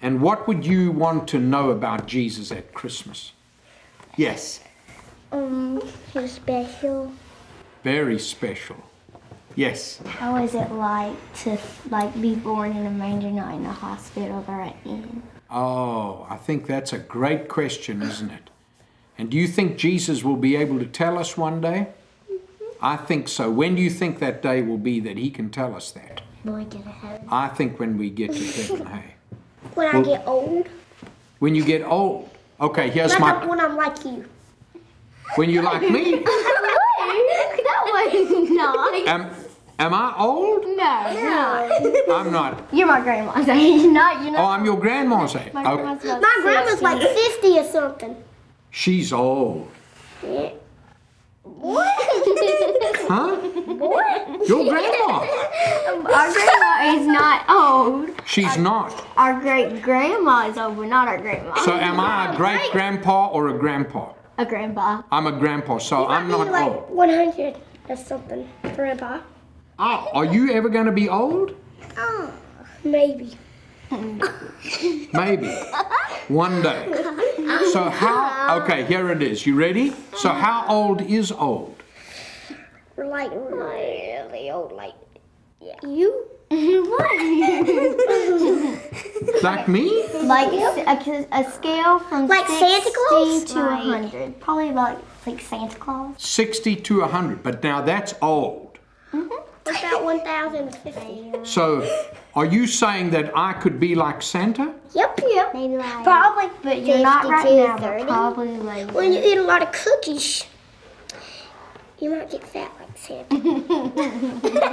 And what would you want to know about Jesus at Christmas? Yes, Um, he's special. very special. Yes. How is it like to like be born in a manger, not in a hospital they're in? Oh, I think that's a great question, isn't it? And do you think Jesus will be able to tell us one day? I think so. When do you think that day will be that he can tell us that? When I get to heaven. I think when we get to heaven, hey. When Well- I get old. When you get old. Okay, here's Not my. like when I'm like you. When you like me. that was not. Am, am I old? No. I'm not. You're my grandma's age, not you know. Oh, I'm your grandma's age. My Okay. grandma's about My grandma's like 50 or something. She's old. What? Huh? what? Your grandma. Our grandma is not old. She's not. Our great grandma is old, but not our grandma. So am I a great grandpa or a grandpa? A grandpa. I'm a grandpa, so I'm not old. 100 or something, grandpa. Oh, are you ever going to be old? Oh, maybe. Maybe. One day. So how, okay, here it is. You ready? So how old is old? Like really old, like you. what? Like me? Like a, a scale from Like Santa Claus? 60 to a hundred. Probably about like Santa Claus. 60 to 100, but now that's old. Mm-hmm. What about 1,050? So are you saying that I could be like Santa? Yep, yep. Maybe like probably, but you're not right 52, now. But probably like When you eat a lot of cookies, you might get fat like Santa.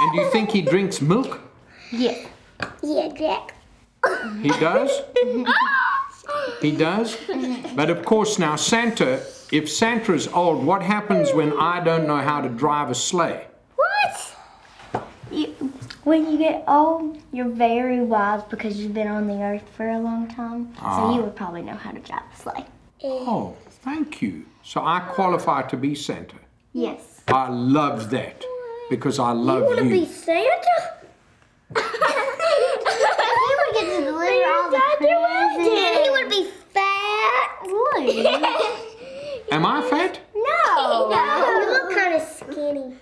And do you think he drinks milk? yeah. yeah, Jack. He does? He does? But of course, now Santa, if Santa is old, what happens when I don't know how to drive a sleigh? What? You, when you get old, you're very wise because you've been on the earth for a long time. Ah. So you would probably know how to drive a sleigh. Oh, thank you. So I qualify to be Santa. Yes. I love that because I love you. Want to you. be Santa? he would get to deliver all the presents. He would be fat. Am I fat? No. No. You look kind of skinny.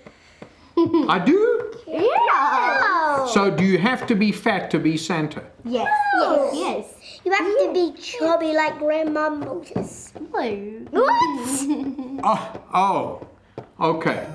I do? Yeah. So do you have to be fat to be Santa? Yes. Yes. Yes. You have to be chubby like Grandma Moses. What? Oh, oh, okay.